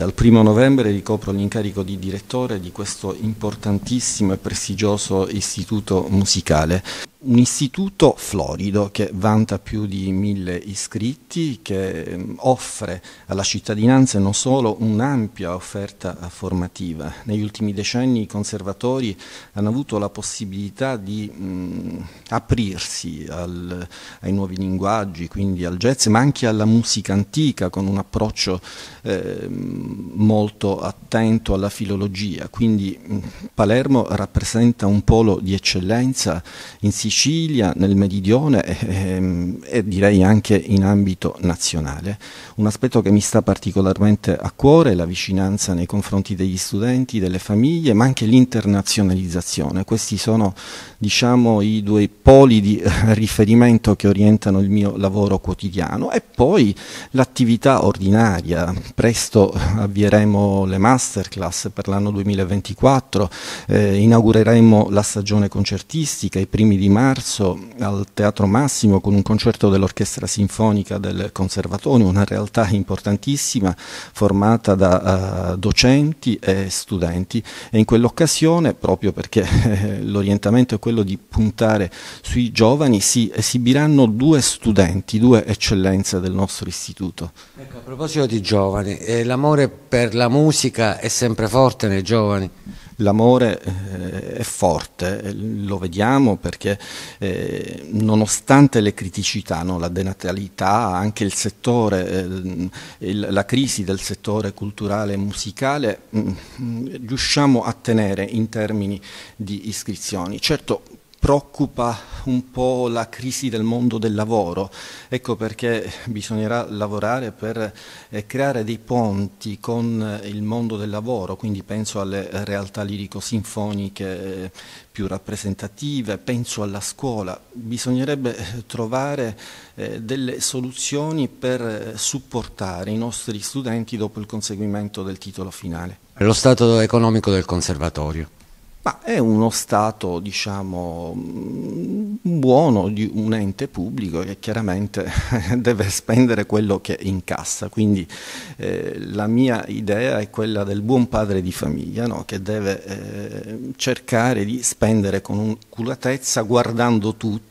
Dal primo novembre ricopro l'incarico di direttore di questo importantissimo e prestigioso istituto musicale un istituto florido che vanta più di mille iscritti, che ehm, offre alla cittadinanza non solo un'ampia offerta formativa. Negli ultimi decenni i conservatori hanno avuto la possibilità di mh, aprirsi al, ai nuovi linguaggi, quindi al jazz, ma anche alla musica antica con un approccio eh, molto attento alla filologia. Quindi mh, Palermo rappresenta un polo di eccellenza in Sicilia, nel Meridione e, ehm, e, direi anche in ambito nazionale. Un aspetto che mi sta particolarmente a cuore è la vicinanza nei confronti degli studenti, delle famiglie, ma anche l'internazionalizzazione. Questi sono diciamo, i due poli di riferimento che orientano il mio lavoro quotidiano e poi l'attività ordinaria. Presto avvieremo le masterclass per l'anno 2024, eh, inaugureremo la stagione concertistica i primi di marzo al Teatro Massimo con un concerto dell'Orchestra Sinfonica del Conservatorio, una realtà importantissima formata da uh, docenti e studenti e in quell'occasione, proprio perché eh, l'orientamento è quello di puntare sui giovani, si esibiranno due studenti, due eccellenze del nostro istituto. Ecco, a proposito di giovani, eh, l'amore per la musica è sempre forte nei giovani? L'amore eh, è forte, eh, lo vediamo perché eh, nonostante le criticità, no, la denatalità, anche il settore, eh, la crisi del settore culturale e musicale, mh, mm, mm, riusciamo a tenere in termini di iscrizioni. Certo, preoccupa un po' la crisi del mondo del lavoro, ecco perché bisognerà lavorare per eh, creare dei ponti con il mondo del lavoro, quindi penso alle realtà lirico-sinfoniche eh, più rappresentative, penso alla scuola, bisognerebbe eh, trovare delle soluzioni per supportare i nostri studenti dopo il conseguimento del titolo finale. Lo stato economico del conservatorio? Ma è uno Stato, diciamo, buono di un ente pubblico che chiaramente deve spendere quello che incassa, quindi eh, la mia idea è quella del buon padre di famiglia, no? che deve eh, cercare di spendere con oculatezza guardando tutti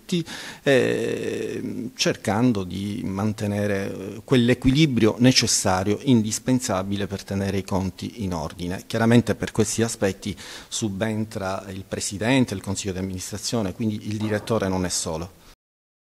e cercando di mantenere quell'equilibrio necessario, indispensabile per tenere i conti in ordine. Chiaramente per questi aspetti subentra il Presidente, il Consiglio di amministrazione, quindi il direttore non è solo.